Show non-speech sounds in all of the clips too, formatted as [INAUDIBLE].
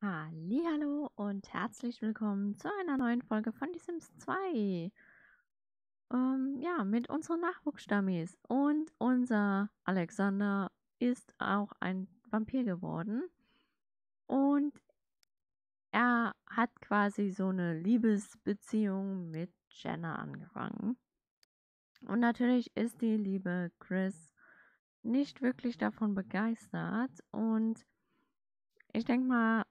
Hallo und herzlich willkommen zu einer neuen Folge von Die Sims 2. Ähm, ja, mit unseren Nachwuchsdummies. Und unser Alexander ist auch ein Vampir geworden. Und er hat quasi so eine Liebesbeziehung mit Jenna angefangen. Und natürlich ist die liebe Chris nicht wirklich davon begeistert. Und ich denke mal,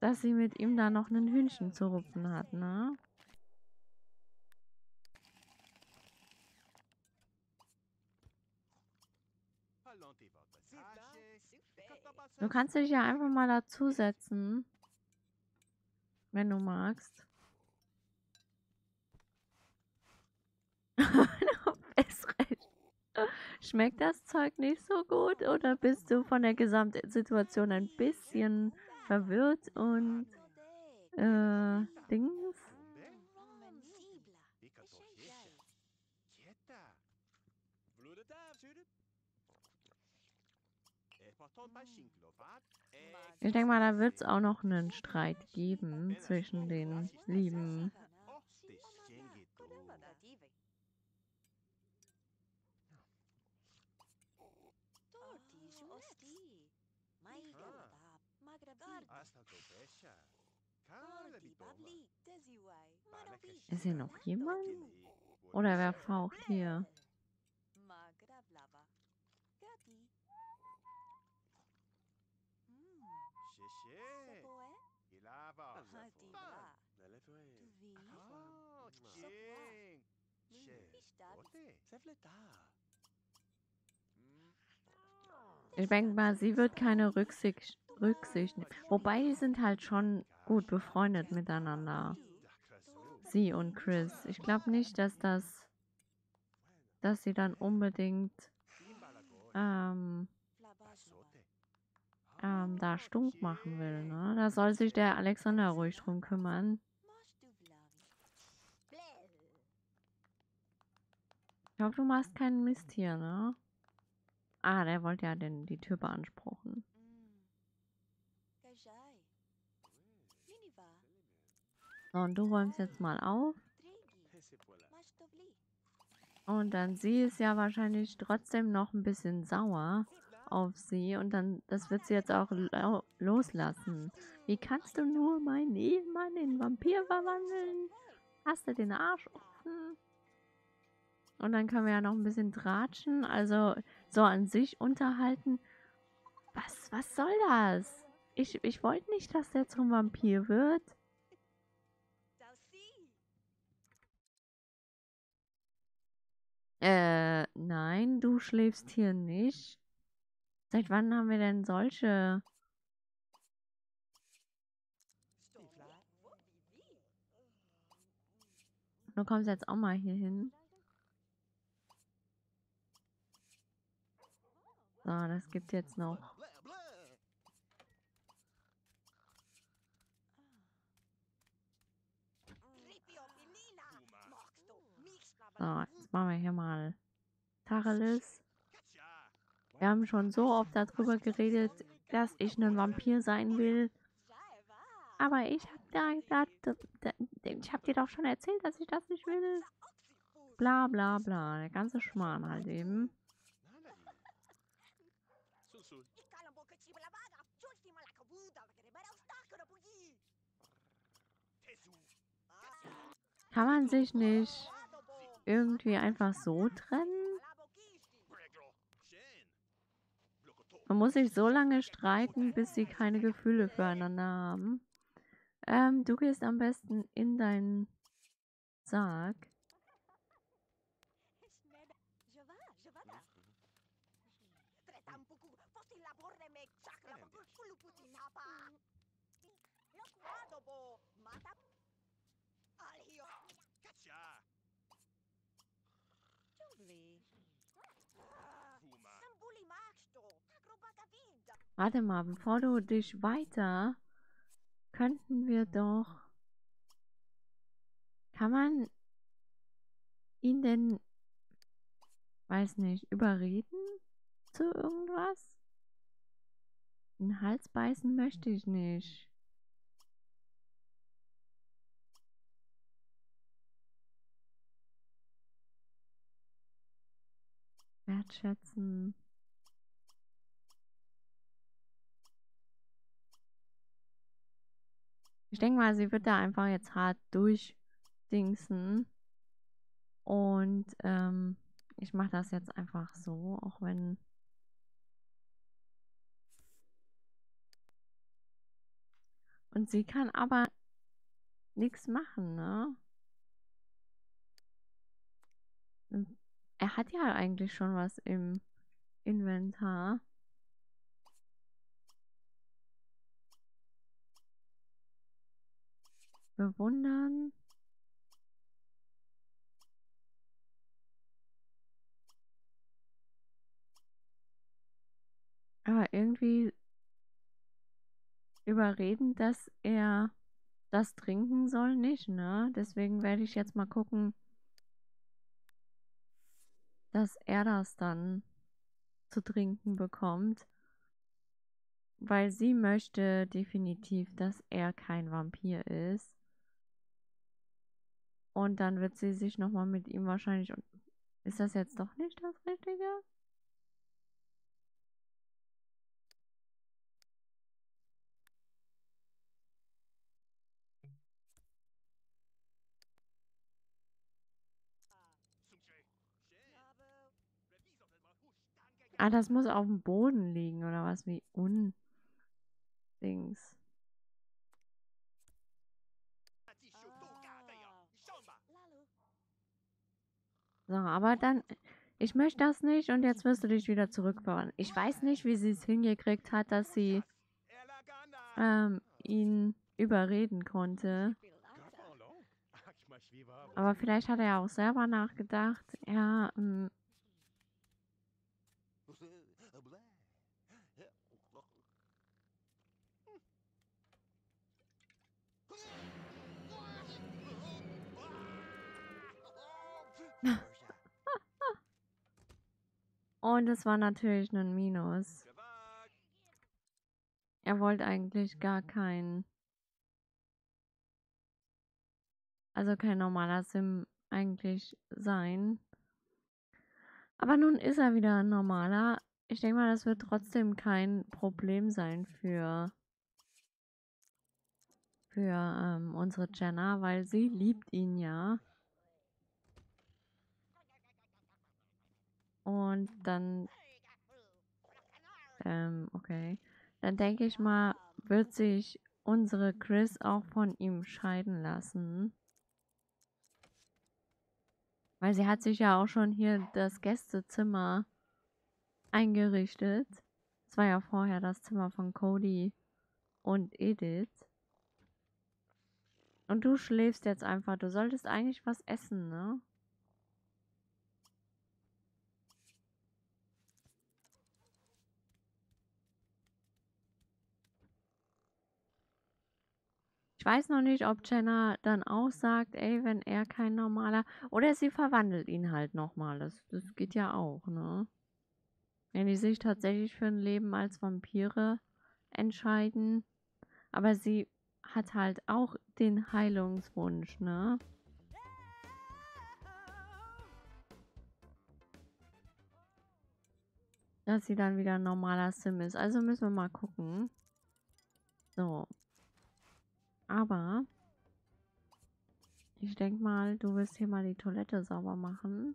dass sie mit ihm da noch ein Hühnchen zu rupfen hat, ne? Du kannst dich ja einfach mal dazusetzen, wenn du magst. [LAUGHS] Schmeckt das Zeug nicht so gut oder bist du von der Gesamtsituation ein bisschen verwirrt und äh, Dings. Ich denke mal, da wird es auch noch einen Streit geben zwischen den Lieben. Ist hier noch jemand? Oder wer faucht hier? Ich denke mal, sie wird keine Rücksicht, Rücksicht nehmen. Wobei, die sind halt schon gut befreundet miteinander. Sie und Chris. Ich glaube nicht, dass das, dass sie dann unbedingt ähm, ähm, da stunk machen will. Ne? Da soll sich der Alexander ruhig drum kümmern. Ich hoffe, du machst keinen Mist hier, ne? Ah, der wollte ja den, die Tür beanspruchen. So, und du räumst jetzt mal auf. Und dann sie ist ja wahrscheinlich trotzdem noch ein bisschen sauer auf sie. Und dann, das wird sie jetzt auch loslassen. Wie kannst du nur meinen Ehemann in Vampir verwandeln? Hast du den Arsch offen? Und dann können wir ja noch ein bisschen tratschen. Also so an sich unterhalten. Was, was soll das? Ich, ich wollte nicht, dass der zum Vampir wird. Äh, nein, du schläfst hier nicht. Seit wann haben wir denn solche... Du kommst jetzt auch mal hier hin. So, das gibt jetzt noch So, jetzt machen wir hier mal Tacheles. Wir haben schon so oft darüber geredet, dass ich ein Vampir sein will. Aber ich habe da, da, da, ich habe dir doch schon erzählt, dass ich das nicht will. Bla bla bla. Der ganze Schmarrn halt eben. Kann man sich nicht irgendwie einfach so trennen? Man muss sich so lange streiten, bis sie keine Gefühle füreinander haben. Ähm, du gehst am besten in deinen Sarg. Warte mal, bevor du dich weiter, könnten wir doch... Kann man ihn denn, weiß nicht, überreden zu irgendwas? Den Hals beißen möchte ich nicht. Wertschätzen. Ich denke mal, sie wird da einfach jetzt hart durchdingsen. Und ähm, ich mache das jetzt einfach so, auch wenn... Und sie kann aber nichts machen, ne? Er hat ja eigentlich schon was im Inventar. Bewundern. Aber irgendwie überreden, dass er das trinken soll, nicht, ne? Deswegen werde ich jetzt mal gucken, dass er das dann zu trinken bekommt. Weil sie möchte definitiv, dass er kein Vampir ist. Und dann wird sie sich nochmal mit ihm wahrscheinlich. Ist das jetzt doch nicht das Richtige? Ah, das muss auf dem Boden liegen, oder was? Wie un... Dings. So, aber dann... Ich möchte das nicht und jetzt wirst du dich wieder zurückfahren. Ich weiß nicht, wie sie es hingekriegt hat, dass sie ähm, ihn überreden konnte. Aber vielleicht hat er ja auch selber nachgedacht. Ja, ähm, Und es war natürlich ein Minus. Er wollte eigentlich gar kein... Also kein normaler Sim eigentlich sein. Aber nun ist er wieder ein normaler. Ich denke mal, das wird trotzdem kein Problem sein für für ähm, unsere Jenna, weil sie liebt ihn ja. Und dann, ähm, okay. Dann denke ich mal, wird sich unsere Chris auch von ihm scheiden lassen. Weil sie hat sich ja auch schon hier das Gästezimmer eingerichtet. Das war ja vorher das Zimmer von Cody und Edith. Und du schläfst jetzt einfach. Du solltest eigentlich was essen, ne? Weiß noch nicht, ob Jenna dann auch sagt, ey, wenn er kein normaler. Oder sie verwandelt ihn halt nochmal. Das, das geht ja auch, ne? Wenn die sich tatsächlich für ein Leben als Vampire entscheiden. Aber sie hat halt auch den Heilungswunsch, ne? Dass sie dann wieder ein normaler Sim ist. Also müssen wir mal gucken. So, aber ich denke mal, du wirst hier mal die Toilette sauber machen.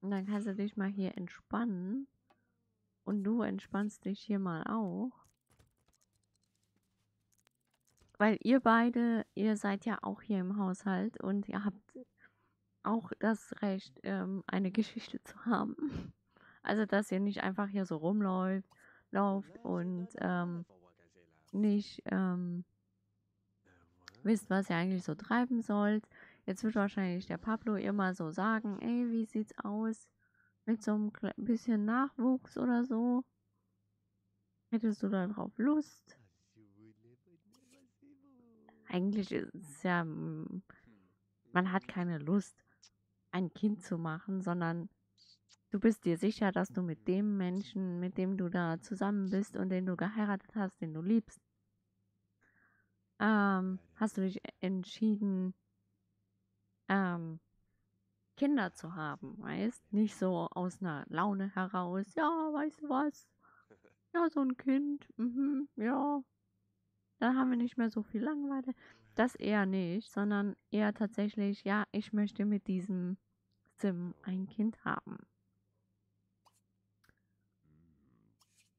Und dann kannst du dich mal hier entspannen. Und du entspannst dich hier mal auch. Weil ihr beide, ihr seid ja auch hier im Haushalt und ihr habt auch das Recht, ähm, eine Geschichte zu haben. [LAUGHS] Also, dass ihr nicht einfach hier so rumläuft lauft und ähm, nicht ähm, wisst, was ihr eigentlich so treiben sollt. Jetzt wird wahrscheinlich der Pablo immer so sagen, ey, wie sieht's aus mit so einem bisschen Nachwuchs oder so? Hättest du darauf Lust? Eigentlich ist es ja, man hat keine Lust ein Kind zu machen, sondern du bist dir sicher, dass du mit dem Menschen, mit dem du da zusammen bist und den du geheiratet hast, den du liebst, ähm, hast du dich entschieden, ähm, Kinder zu haben, weißt? Nicht so aus einer Laune heraus, ja, weißt du was? [LAUGHS] Ja, so ein Kind, mhm, ja. Dann haben wir nicht mehr so viel Langeweile. Das eher nicht, sondern eher tatsächlich, ja, ich möchte mit diesem Sim ein Kind haben.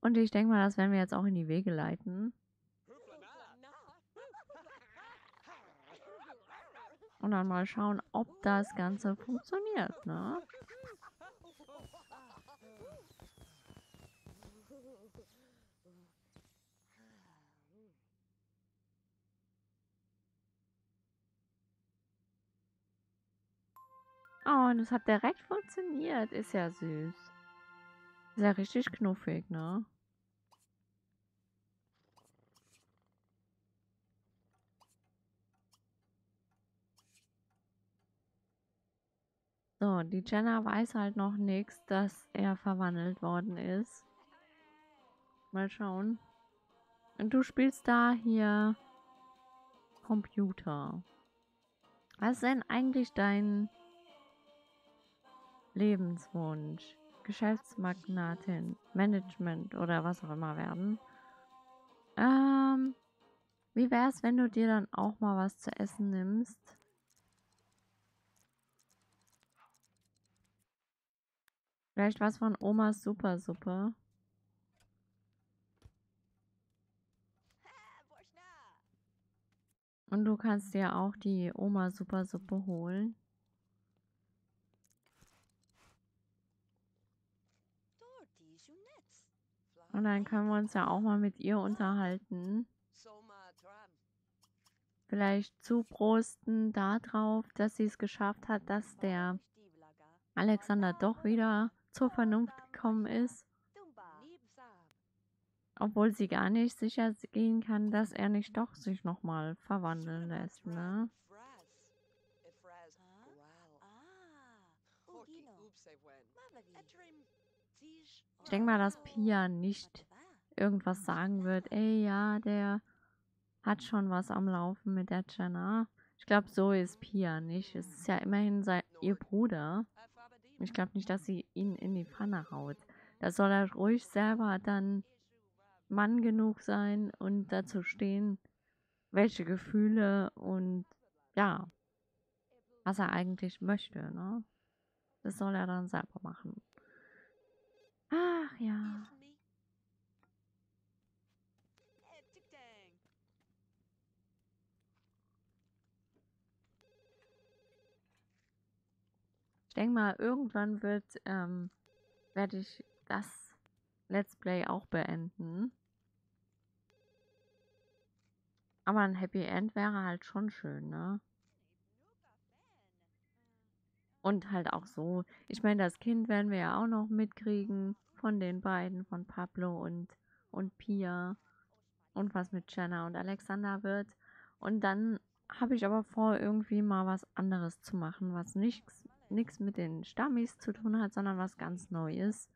Und ich denke mal, das werden wir jetzt auch in die Wege leiten. Und dann mal schauen, ob das Ganze funktioniert, ne? Oh, und es hat direkt funktioniert. Ist ja süß. Ist ja richtig knuffig, ne? So, die Jenna weiß halt noch nichts, dass er verwandelt worden ist. Mal schauen. Und du spielst da hier Computer. Was ist denn eigentlich dein Lebenswunsch? Geschäftsmagnatin, Management oder was auch immer werden. Ähm, wie wäre es, wenn du dir dann auch mal was zu essen nimmst? Vielleicht was von Omas Supersuppe. Und du kannst dir auch die Oma Supersuppe holen. Und dann können wir uns ja auch mal mit ihr unterhalten. Vielleicht zuprosten darauf, dass sie es geschafft hat, dass der Alexander doch wieder zur Vernunft gekommen ist. Obwohl sie gar nicht sicher gehen kann, dass er nicht doch sich nochmal verwandeln lässt, ne? Ich denke mal, dass Pia nicht irgendwas sagen wird. Ey, ja, der hat schon was am Laufen mit der Jenna. Ich glaube, so ist Pia nicht. Es ist ja immerhin sein, ihr Bruder. Ich glaube nicht, dass sie ihn in die Pfanne haut. Da soll er ruhig selber dann Mann genug sein und dazu stehen, welche Gefühle und ja, was er eigentlich möchte, ne? Das soll er dann selber machen. Ach ja. Ich denke mal, irgendwann wird, ähm, werde ich das Let's Play auch beenden. Aber ein Happy End wäre halt schon schön, ne? Und halt auch so. Ich meine, das Kind werden wir ja auch noch mitkriegen von den beiden, von Pablo und, und Pia. Und was mit Jenna und Alexander wird. Und dann habe ich aber vor, irgendwie mal was anderes zu machen, was nichts mit den Stammis zu tun hat, sondern was ganz Neues.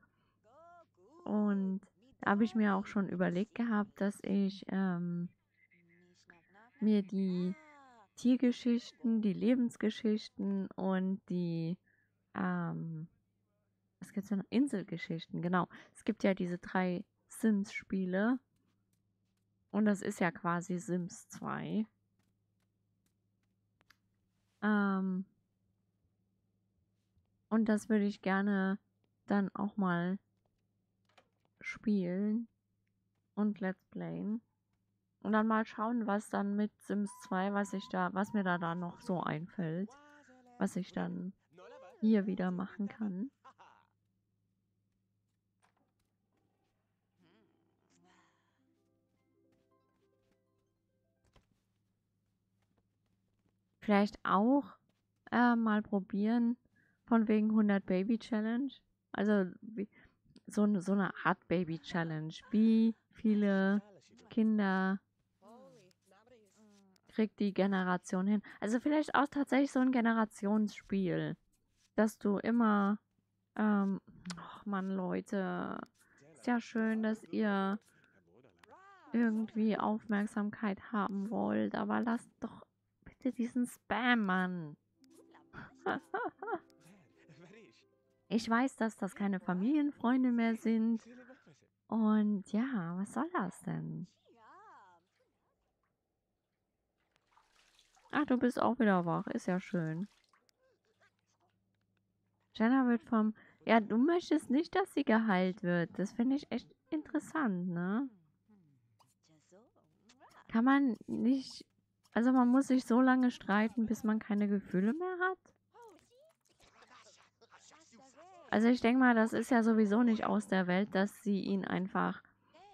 Und da habe ich mir auch schon überlegt gehabt, dass ich ähm, mir die Tiergeschichten, die Lebensgeschichten und die, ähm, was gibt es noch? Inselgeschichten, genau. Es gibt ja diese drei Sims-Spiele. Und das ist ja quasi Sims 2. Ähm, und das würde ich gerne dann auch mal spielen und Let's Playen. Und dann mal schauen, was dann mit Sims 2, was ich da, was mir da, da noch so einfällt, was ich dann hier wieder machen kann. Vielleicht auch äh, mal probieren, von wegen 100 Baby Challenge. Also wie, so, so eine Art Baby Challenge. Wie viele Kinder kriegt die Generation hin? Also vielleicht auch tatsächlich so ein Generationsspiel. dass du immer, ähm, ach Mann, Leute, ist ja schön, dass ihr irgendwie Aufmerksamkeit haben wollt, aber lasst doch bitte diesen Spam, Mann. [LAUGHS] ich weiß, dass das keine Familienfreunde mehr sind. Und ja, was soll das denn? Ach, du bist auch wieder wach. Ist ja schön. Jenna wird vom... Ja, du möchtest nicht, dass sie geheilt wird. Das finde ich echt interessant, ne? Kann man nicht... Also man muss sich so lange streiten, bis man keine Gefühle mehr hat? Also ich denke mal, das ist ja sowieso nicht aus der Welt, dass sie ihn einfach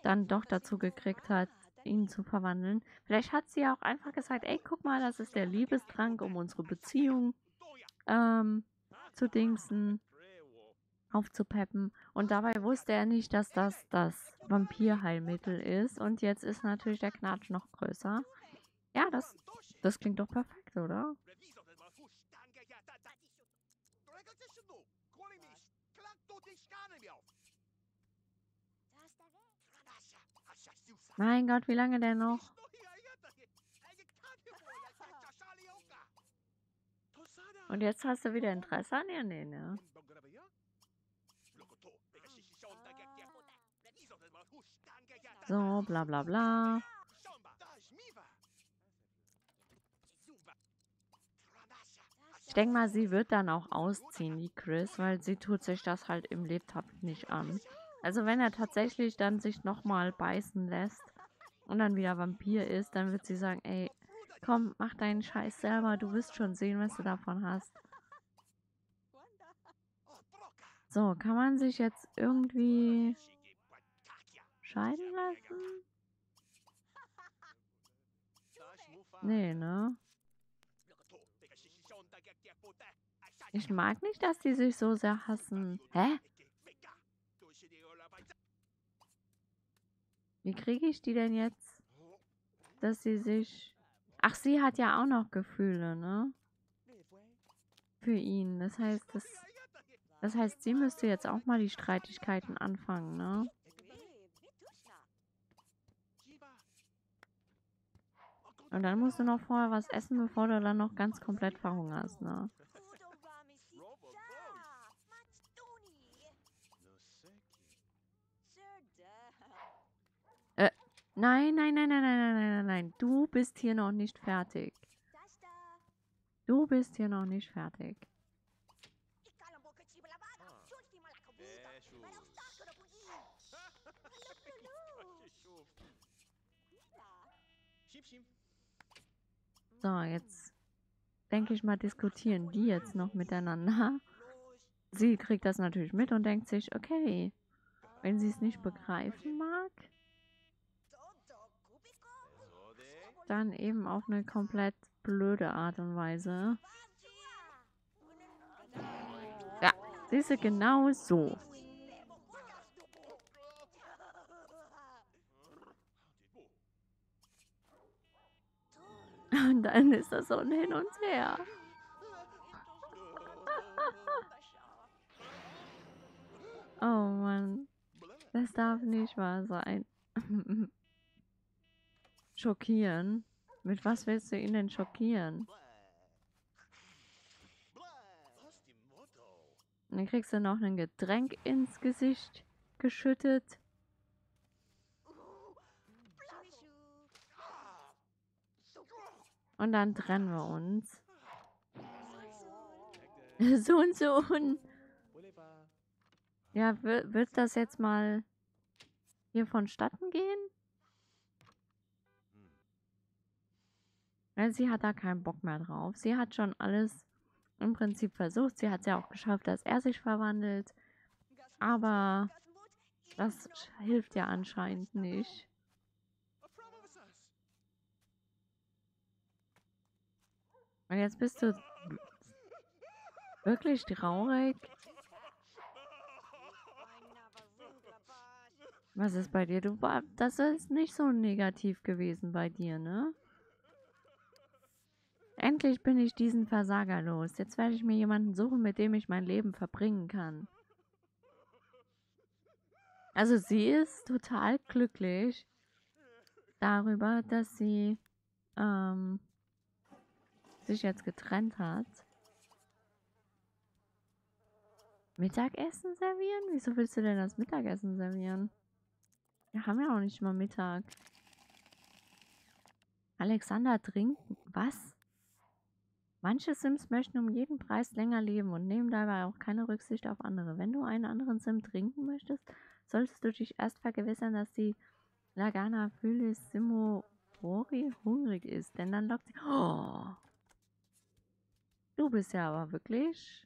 dann doch dazu gekriegt hat, ihn zu verwandeln. Vielleicht hat sie auch einfach gesagt, ey, guck mal, das ist der Liebestrank, um unsere Beziehung ähm, zu dingsen, aufzupeppen. Und dabei wusste er nicht, dass das das Vampirheilmittel ist. Und jetzt ist natürlich der Knatsch noch größer. Ja, das, das klingt doch perfekt, oder? Mein Gott, wie lange denn noch? Und jetzt hast du wieder Interesse an ihr? Nee, ne? So, bla bla bla. Ich denke mal, sie wird dann auch ausziehen, die Chris, weil sie tut sich das halt im Lebtag nicht an. Also wenn er tatsächlich dann sich nochmal beißen lässt und dann wieder Vampir ist, dann wird sie sagen, ey, komm, mach deinen Scheiß selber, du wirst schon sehen, was du davon hast. So, kann man sich jetzt irgendwie scheiden lassen? Nee, ne? Ich mag nicht, dass die sich so sehr hassen. Hä? Wie kriege ich die denn jetzt, dass sie sich... Ach, sie hat ja auch noch Gefühle, ne? Für ihn. Das heißt, das, das heißt, sie müsste jetzt auch mal die Streitigkeiten anfangen, ne? Und dann musst du noch vorher was essen, bevor du dann noch ganz komplett verhungerst, ne? Nein, nein, nein, nein, nein, nein, nein, nein, nein. Du bist hier noch nicht fertig. Du bist hier noch nicht fertig. So, jetzt denke ich mal, diskutieren die jetzt noch miteinander. Sie kriegt das natürlich mit und denkt sich, okay, wenn sie es nicht begreifen mag, dann eben auf eine komplett blöde Art und Weise. Ja, siehst du, genau so. Und dann ist das so ein Hin und Her. oh Mann. Das darf nicht wahr sein. [LAUGHS] Schockieren? Mit was willst du ihn denn schockieren? Dann kriegst du noch ein Getränk ins Gesicht geschüttet. Und dann trennen wir uns. [LAUGHS] so und so. Und ja, wird das jetzt mal hier vonstatten gehen? Sie hat da keinen Bock mehr drauf. Sie hat schon alles im Prinzip versucht. Sie hat es ja auch geschafft, dass er sich verwandelt. Aber das hilft ja anscheinend nicht. Und jetzt bist du wirklich traurig. Was ist bei dir? Du das ist nicht so negativ gewesen bei dir, ne? Endlich bin ich diesen Versager los. Jetzt werde ich mir jemanden suchen, mit dem ich mein Leben verbringen kann. Also sie ist total glücklich darüber, dass sie ähm, sich jetzt getrennt hat. Mittagessen servieren? Wieso willst du denn das Mittagessen servieren? Wir haben ja auch nicht mal Mittag. Alexander trinken. Was? Manche Sims möchten um jeden Preis länger leben und nehmen dabei auch keine Rücksicht auf andere. Wenn du einen anderen Sim trinken möchtest, solltest du dich erst vergewissern, dass die Lagana Phylis Simorori hungrig ist, denn dann lockt sie... Oh. Du bist ja aber wirklich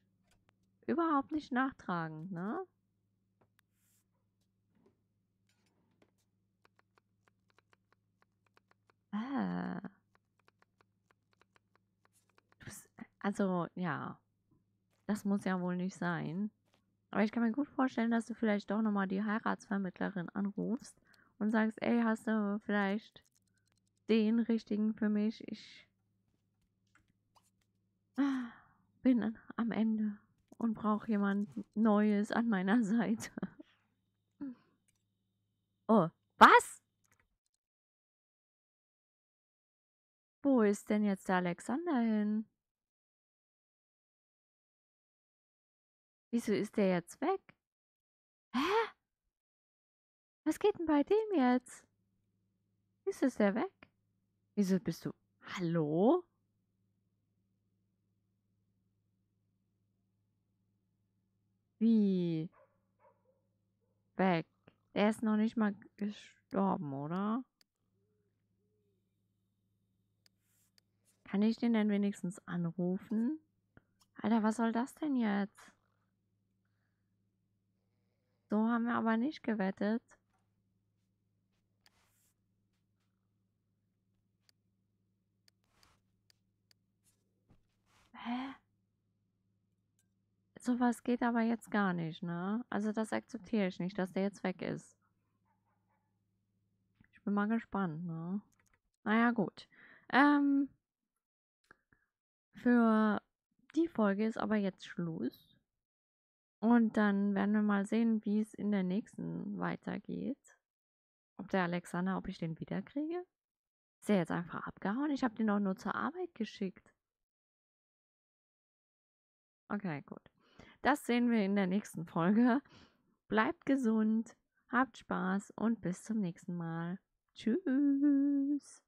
überhaupt nicht nachtragend, ne? Ah. Also, ja. Das muss ja wohl nicht sein. Aber ich kann mir gut vorstellen, dass du vielleicht doch nochmal die Heiratsvermittlerin anrufst und sagst, ey, hast du vielleicht den richtigen für mich? Ich bin am Ende und brauche jemand Neues an meiner Seite. Oh, was? Wo ist denn jetzt der Alexander hin? Wieso ist der jetzt weg? Hä? Was geht denn bei dem jetzt? Wieso ist der weg? Wieso bist du... Hallo? Wie? Weg. Der ist noch nicht mal gestorben, oder? Kann ich den denn wenigstens anrufen? Alter, was soll das denn jetzt? So haben wir aber nicht gewettet. Hä? Sowas geht aber jetzt gar nicht, ne? Also das akzeptiere ich nicht, dass der jetzt weg ist. Ich bin mal gespannt, ne? Naja, gut. Ähm, für die Folge ist aber jetzt Schluss. Und dann werden wir mal sehen, wie es in der nächsten weitergeht. Ob der Alexander, ob ich den wiederkriege? Ist er jetzt einfach abgehauen? Ich habe den doch nur zur Arbeit geschickt. Okay, gut. Das sehen wir in der nächsten Folge. Bleibt gesund, habt Spaß und bis zum nächsten Mal. Tschüss.